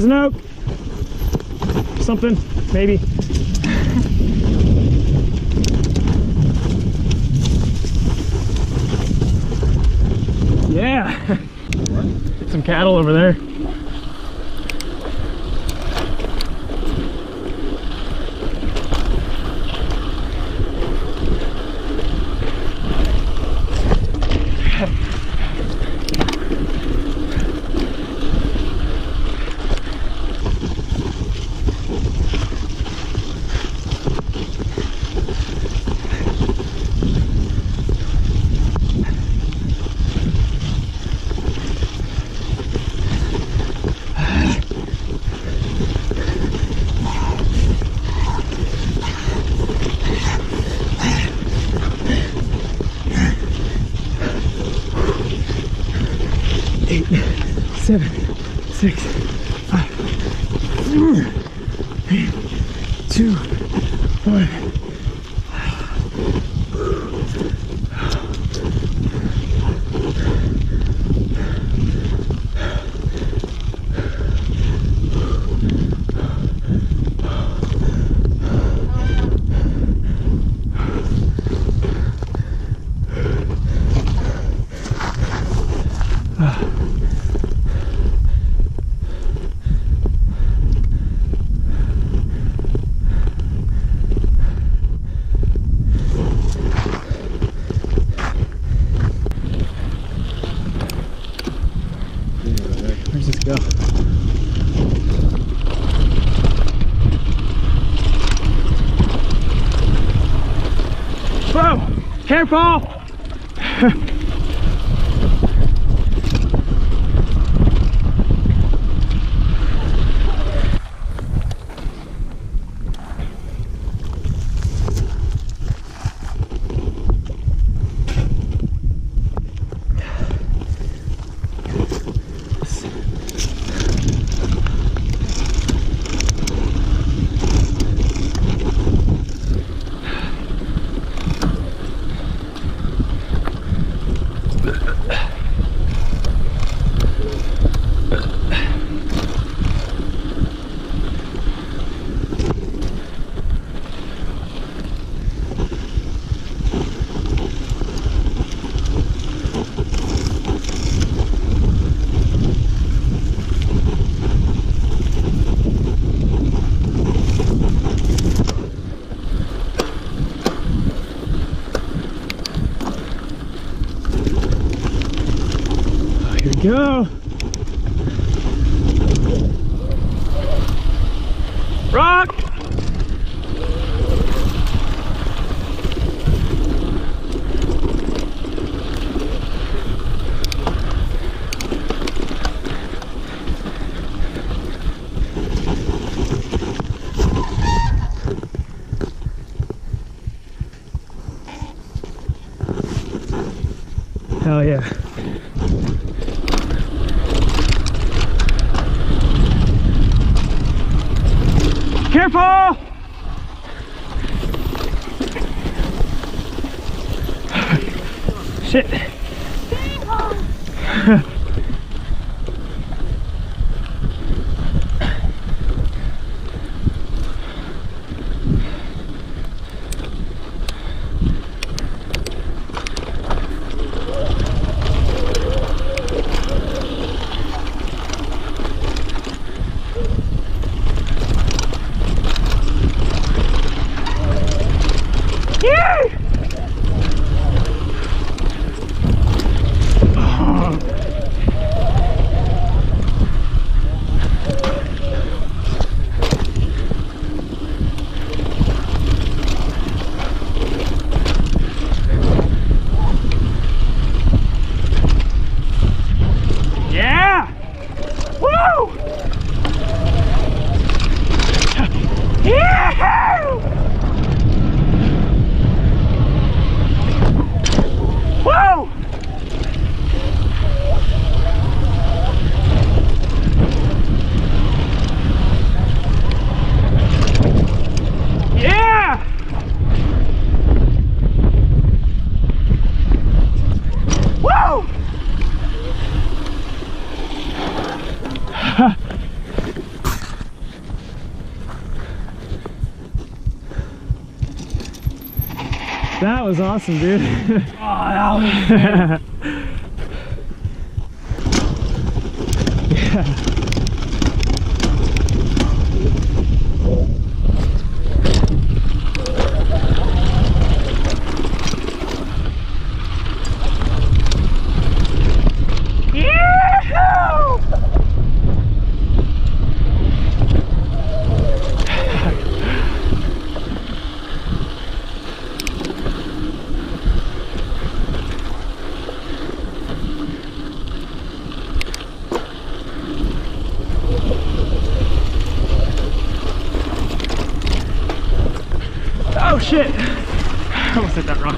Poison oak. Something, maybe. yeah. Some cattle over there. Seven, six, five, Whoa! Careful! Here we go. Rock! Hell yeah. Careful! Shit. That was awesome, dude. Oh, that was yeah. Yee-hoo! Oh shit! I almost hit that rock.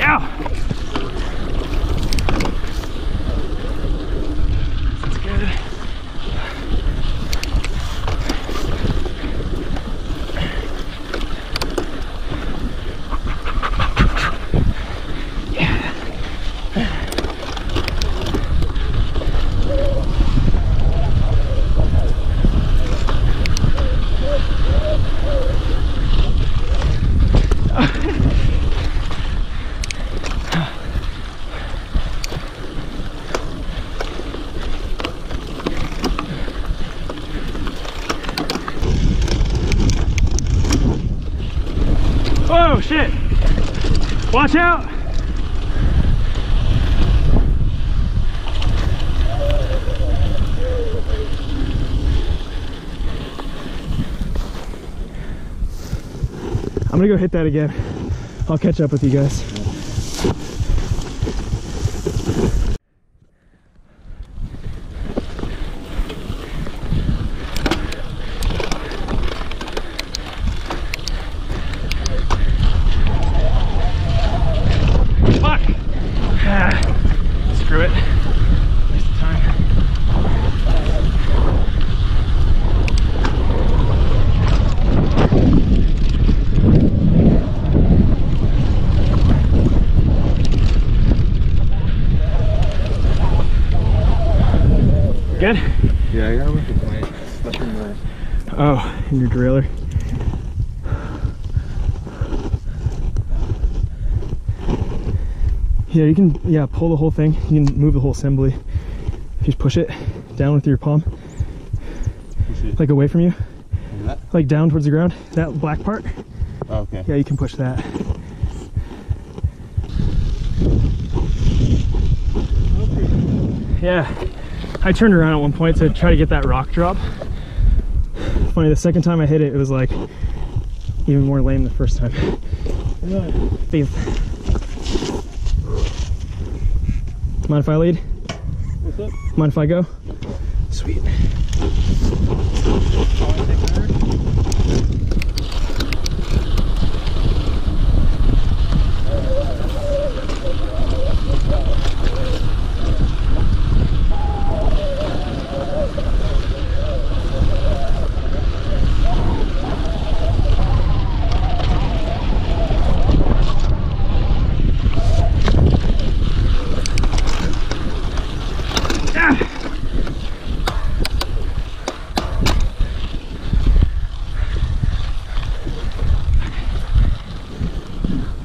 Ow! That's good. Oh shit! Out! I'm gonna go hit that again. I'll catch up with you guys. Fuck! Ah, screw it. Waste of time. Good? Yeah, I gotta look at my stuff in my. Oh, in your trailer. Yeah, you can, yeah, pull the whole thing. You can move the whole assembly. You just push it down with your palm, like away from you, That? like down towards the ground. That black part, Oh, okay. yeah, you can push that. Yeah, I turned around at one point to try to get that rock drop. Funny, the second time I hit it, it was like even more lame the first time. Faith. Mind if I lead? What's up? Mind if I go? Sweet.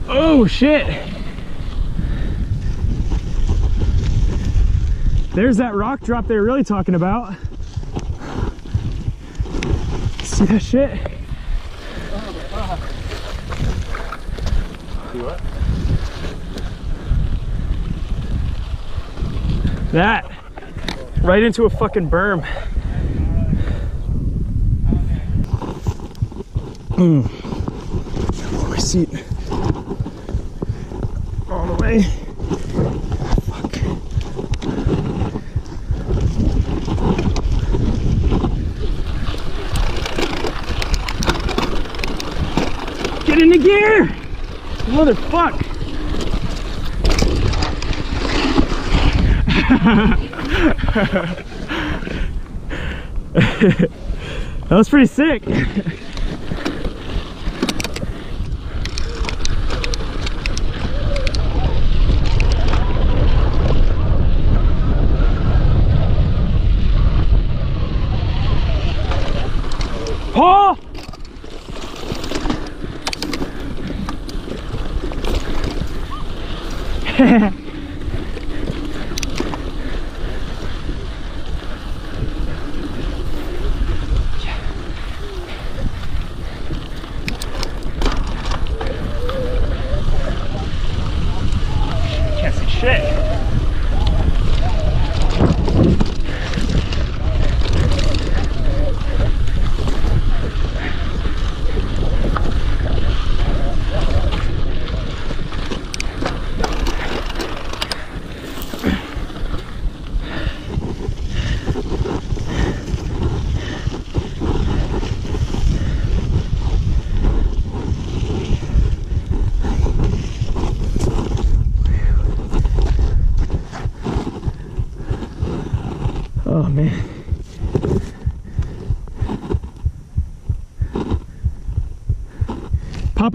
Oh shit! There's that rock drop they were really talking about. See that shit? See what? That right into a fucking berm. Mm. My seat. Way. Fuck. Get into gear! Motherfuck! That was pretty sick. はあ。へ へ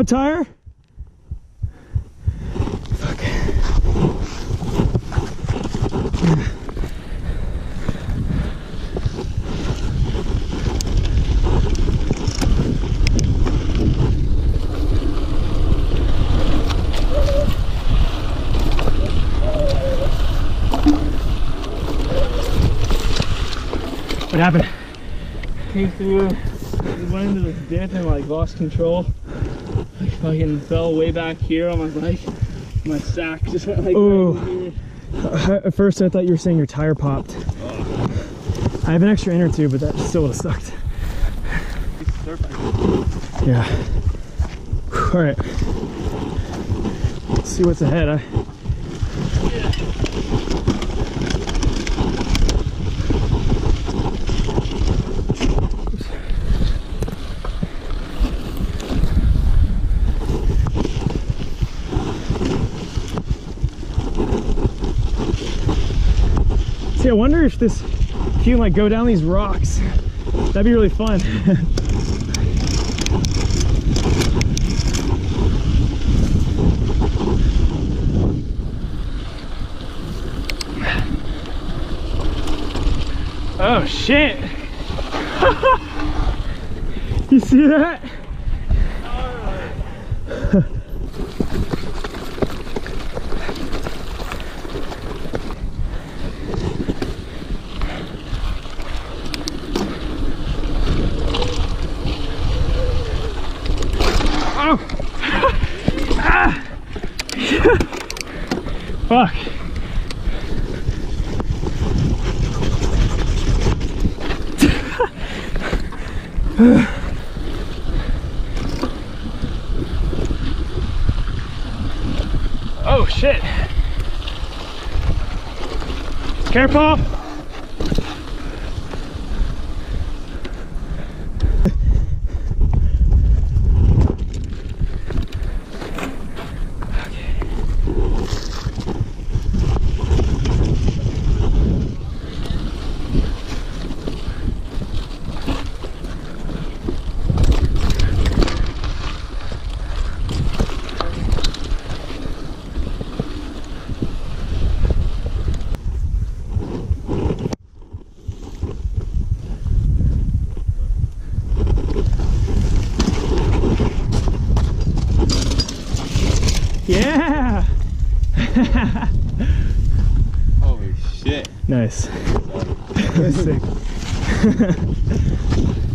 a tire? What happened? Came through, went into this dip and like lost control. Fucking fell way back here on my bike. My sack just went like Ooh. right in here. At first, I thought you were saying your tire popped. I have an extra inner tube, but that still would have sucked. Yeah. All right. Let's see what's ahead. I... See, I wonder if this, if you can like go down these rocks. That'd be really fun. oh shit! you see that? Oh! ah! Fuck. oh shit. Careful. Yeah. Holy shit. Nice. Sick.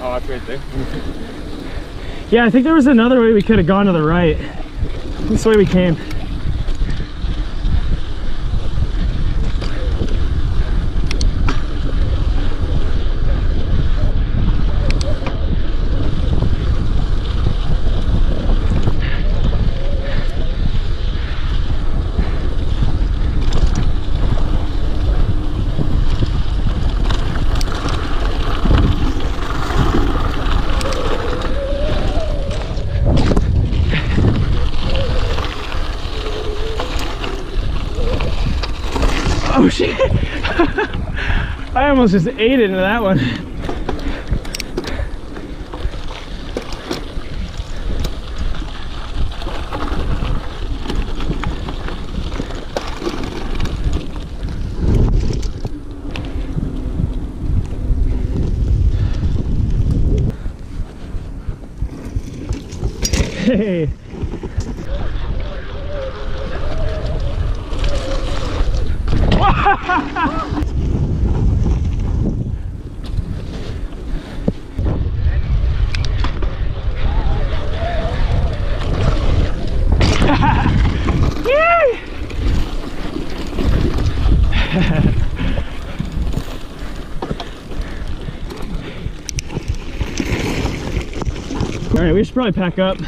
Oh, that's right there. Yeah, I think there was another way we could have gone to the right. This way we came. Oh shit! I almost just ate it into that one. Hey. All right, we should probably pack up.